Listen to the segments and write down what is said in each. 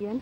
Yan.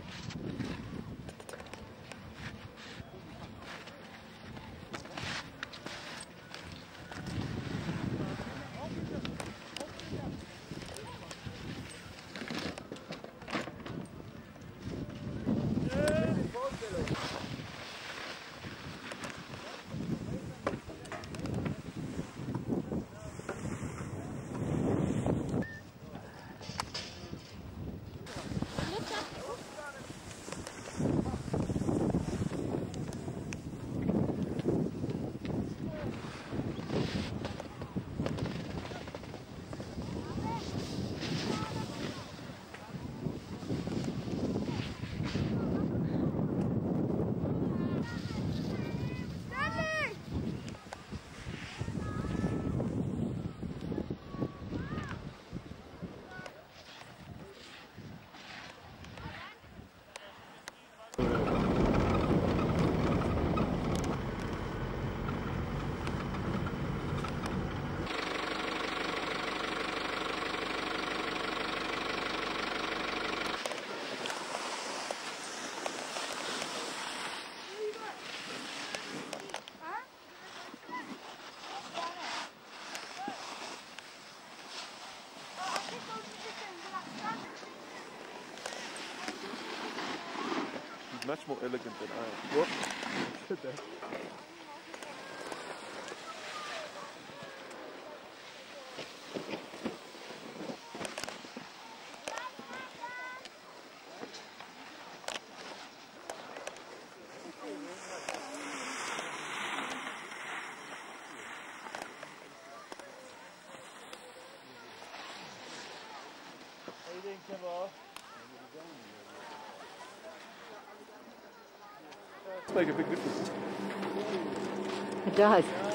Much more elegant than I am. Whoop. Look at. How you doing, Kimbo? Make a big difference. It does.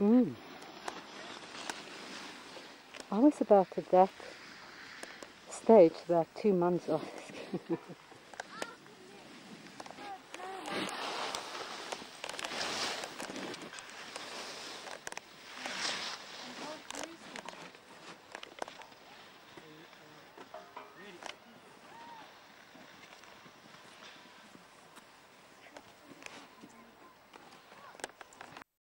Mm. I was about at that stage about two months off.